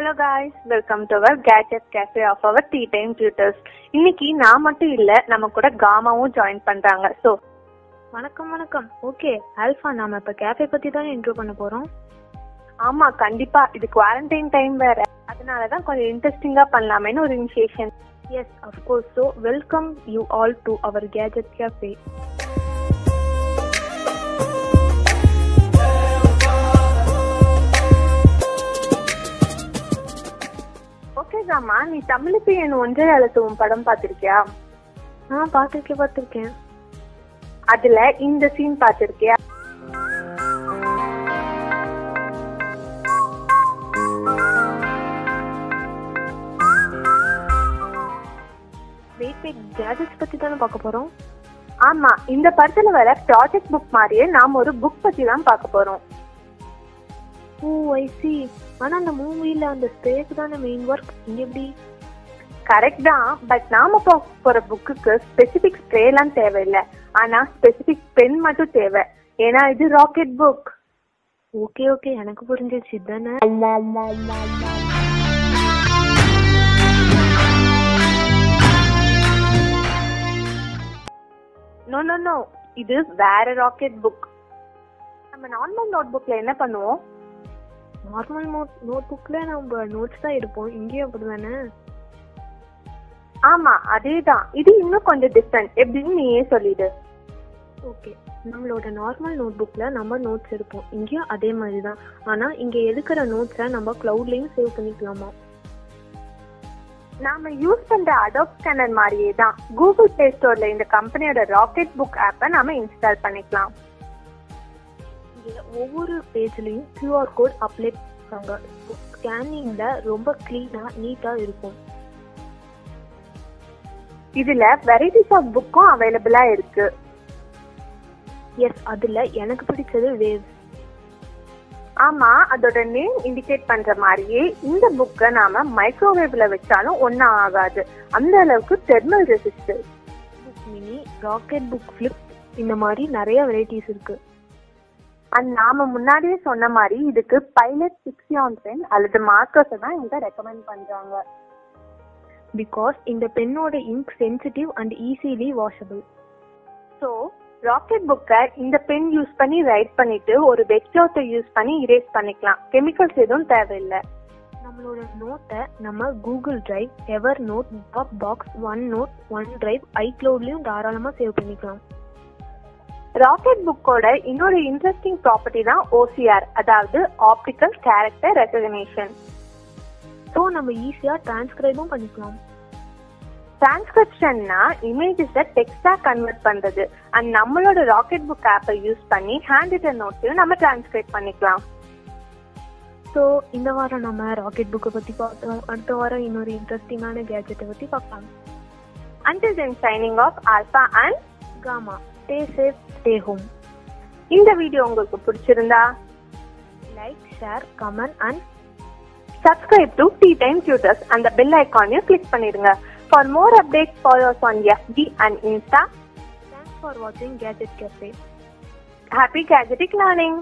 Hello guys welcome to our gadget cafe of our tea time tutors இன்னைக்கு நான் மட்டும் இல்ல நம்ம கூட காமாவும் ஜாயின் பண்றாங்க. ஸோ வணக்கம் வணக்கம். ஓகே ஆல்ஃபா நாம இப்ப கேஃபே பத்தி தான் இன்ட்ரோ பண்ண போறோம்? ஆமா கண்டிப்பா. இது குவாரண்டைன் டைம் வேற. அதனாலதான் கொஞ்சம் இன்ட்ரெஸ்டிங்கா பண்ணலாமேன்னு ஒரு initiation yes of course so welcome you all to our gadget cafe gamma நீ தமிழுக்கு என் ஒன்றே அழுத்தவும் படம் பார்த்திருக்கியா? ஆ பார்த்துருக்கேன் பார்த்துருக்கேன். அதுல இந்த சீன் பார்த்திருக்கியா? வெயிட் வெயிட் கேஜெட்ஸ் பத்தி தானே பார்க்க போறோம்? ஆமா இந்த படத்துல வர ப்ராஜெக்ட் புக் மாதிரியே நாம ஒரு புக் பத்தி தான் பார்க்க போறோம். ஓ ஐ சி ஆனா அந்த மூவில அந்த ஸ்ப்ரேக்கு தானே மெயின் ஒர்க் இங்க எப்படி? கரெக்ட் தான். பட் நாம பார்க்க போற புக்குக்கு ஸ்பெசிபிக் ஸ்ப்ரேலாம் தேவையில்லை. ஆனா ஸ்பெசிபிக் பென் மட்டும் தேவை. ஏன்னா இது ராக்கெட் புக் ஓகே ஓகே எனக்கு புரிஞ்சிருச்சு தானே நோ நோ நோ இது வேற ராக்கெட் புக் நம்ம நார்மல் நோட் புக்ல என்ன பண்ணுவோம்? நார்மல் நோட் நோட் புக்ல நம்ம நோட்ஸ் தான் எடுப்போம். இங்கேயும் அப்படிதானே? ஆமா அதேதான். இது இன்னும் கொஞ்சம் டிஃப்ரெண்ட் எப்படின்னு நீயே சொல்லிடு. ஓகே நம்மளோட நார்மல் நோட் புக்ல நம்ம நோட்ஸ் எடுப்போம். இங்கேயும் அதே மாதிரி தான் ஆனா இங்க எடுக்கிற நோட்ஸை நம்ம கிளவுட்லயும் சேவ் பண்ணிக்கலாமா? நாம யூஸ் பண்ற அடோப் ஸ்கேனர் மாதிரியே தான். கூகுள் பிளே ஸ்டோர்ல இந்த கம்பெனியோட ராக்கெட் புக் ஆப்பை நாம இன்ஸ்டால் பண்ணிக்கலாம். ஒவ்வொரு பேஜ்லயும் கியூஆர் கோட் அப்ளை பண்ணுவாங்க ஸ்கேனிங்ல ரொம்ப கிளீனா நீட்டா இருக்கும். இதுல வெரைட்டிஸ் ஆஃப் புக்கும் அவைலபிளா இருக்கு. எஸ் அதுல எனக்கு பிடிச்சது வேவ் ஆமா அதோட நேம் இண்டிகேட் பண்ற மாதிரியே இந்த புக்கை நாம மைக்ரோவேவ்ல வச்சாலும் ஒன்னும் ஆகாது. அந்த அளவுக்கு thermal resistor book mini rocket book flip இந்த மாதிரி நிறைய வெரைட்டிஸ் இருக்கு. அண்ட் நாம முன்னாடியே சொன்ன மாதிரி இதுக்கு பைலட் சிக்ஸியான் பென் அல்லது மார்க்கர்ஸ் தான் இங்க ரெக்கமெண்ட் பண்றாங்க. பிகாஸ் இந்த பென்னோட ink sensitive and easily washable so rocket புக்கை இந்த பென் யூஸ் பண்ணி ரைட் பண்ணிட்டு ஒரு வெட் கிளாத்தை யூஸ் பண்ணி இரேஸ் பண்ணிக்கலாம். கெமிக்கல்ஸ் எதுவும் தேவையில்லை. நம்மளோட நோட்டை நம்ம Google Drive Evernote Dropbox OneNote OneDrive ஐக்ளவுட்லையும் தாராளமாக சேவ் பண்ணிக்கலாம். ராக்கெட் புக்கோட இன்னொரு இன்ட்ரெஸ்டிங் ப்ராப்பர்ட்டி தான் ஓசிஆர் அதாவது ஆப்டிக்கல் கேரக்டர் ரெக்கக்னிஷன் ஸோ நம்ம ஈஸியா டிரான்ஸ்கிரைபும் பண்ணிக்கலாம். டிரான்ஸ்கிரிப்ஷன்னா இமேஜஸை டெக்ஸ்டா கன்வெர்ட் பண்றது. அண்ட் நம்மளோட ராக்கெட் புக் ஆப்பை யூஸ் பண்ணி ஹேண்ட் ரிட்டன் நோட்டையும் நம்ம டிரான்ஸ்கிரைப் பண்ணிக்கலாம். ஸோ இந்த வாரம் நம்ம ராக்கெட் புக்கை பத்தி பார்த்தோம் அடுத்த வாரம் இன்னொரு இன்ட்ரெஸ்டிங்கான கேஜெட்டை பத்தி பார்க்கலாம். Until then signing off alpha and gamma stay safe stay home இந்த வீடியோ உங்களுக்கு பிடிச்சிருந்தா like share comment and subscribe to tea time tutors அந்த பெல் ஐக்கானையும் கிளிக் பண்ணிடுங்க for more update follows on FB and insta thanks for வாட்சிங் gadget cafe happy gadgetic learning